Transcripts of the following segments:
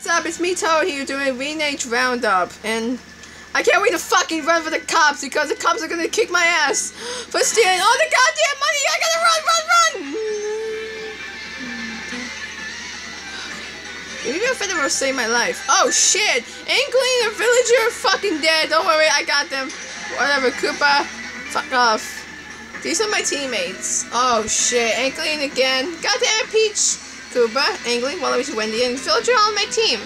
What's up? It's me, Toad, here doing Renegade Roundup, and I can't wait to fucking run for the cops because the cops are gonna kick my ass for stealing all the goddamn money. I gotta run, run, run! Maybe a feather will save my life. Oh shit! Inkling and Villager fucking dead. Don't worry, I got them. Whatever, Koopa. Fuck off. These are my teammates. Oh shit, Inkling again. Goddamn Peach. Koopa, Inkling, Waluigi, Wendy, and Villager on my team.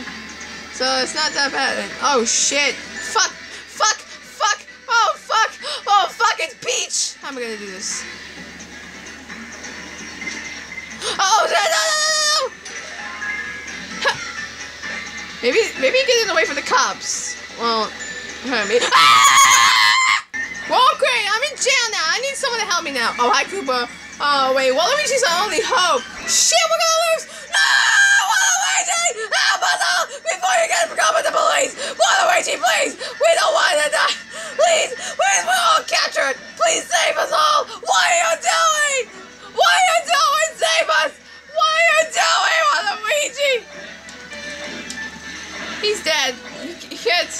So it's not that bad. Oh shit. Fuck. Fuck. Fuck. Oh fuck. Oh fuck, it's Peach. How am I gonna do this? Oh no no no no! Ha. Maybe maybe getting away from the cops. Well, maybe. Ah! Well, great. I'm in jail now. I need someone to help me now. Oh, hi, Koopa. Oh, wait. Waluigi's our only hope. Shit, we're gonna lose. No! Waluigi! Eh? Help us all before you get caught with the police. Waluigi, please. We don't want to die. Please, please, we're all captured. Please save us all. What are you doing? What are you doing? Save us. What are you doing, Waluigi? He's dead. He hit.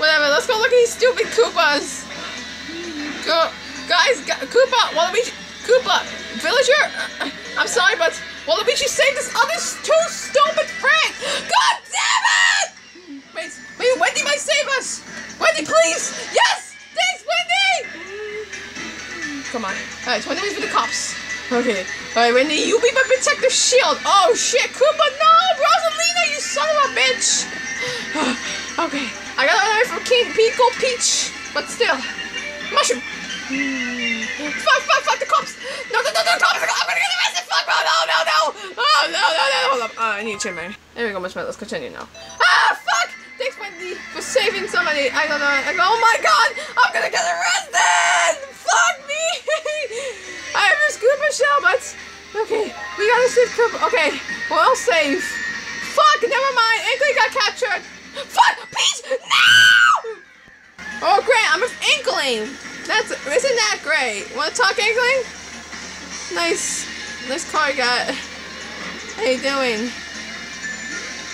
Whatever. Let's go look at these stupid Koopas. Go, guys, gu- Koopa, Waluigi, Koopa, Villager. I'm sorry, but Waluigi saved this other two stupid friends. God damn it! Wait, wait, Wendy might save us. Wendy, please. Yes, thanks, Wendy. Come on. All right, Wendy, wait for the cops. Okay. All right, Wendy, you be my protective shield. Oh shit, Koopa, no, Rosalina, you son of a bitch. okay, I got away from King Pico Peach, but still, mushroom. Fuck, fuck, fuck the cops! No, no, no, no, cops! I'm gonna get arrested! Fuck, no, no, no, no! Oh, no, no, no, hold up. Uh, I need a chain, man. There we go, Mushroom. Let's continue now. Ah, fuck! Thanks, Wendy, for saving somebody. I don't know. I go, oh my god! I'm gonna get arrested! Fuck me! I have this Koopa shell, but... Okay, we gotta save Koopa. Okay, we're all safe. Fuck, never mind. Inkling got captured. Fuck! Peach! No! Oh, great! I'm an Inkling. That's isn't that great? Want to talk, Inkling? Nice, nice car you got. How you doing?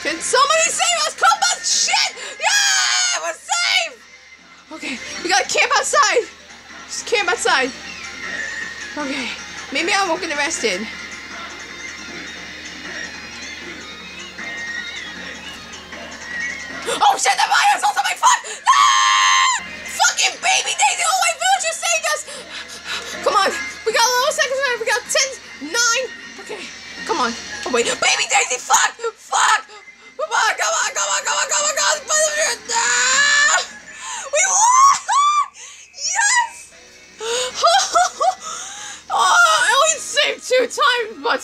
Can somebody save us? Come on, shit! Yeah, we're safe. Okay, we gotta camp outside. Just camp outside. Okay, maybe I won't get arrested. Oh shit, the virus also my fuck! Ah! Okay, come on. Oh wait, baby Daisy, fuck! Fuck! Come on, come on, come on, come on, come on, come on! Villager! Ah! We won! Yes! oh, I only saved two times, but